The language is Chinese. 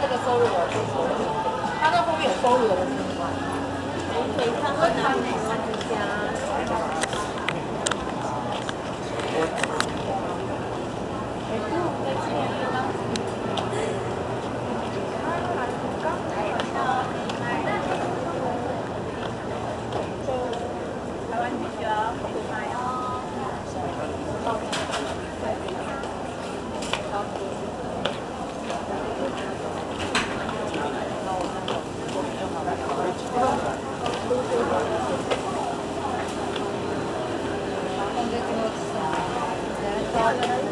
这个收入有关系，他那后面有收入的人是吗？可以看看他哪三家。Bye.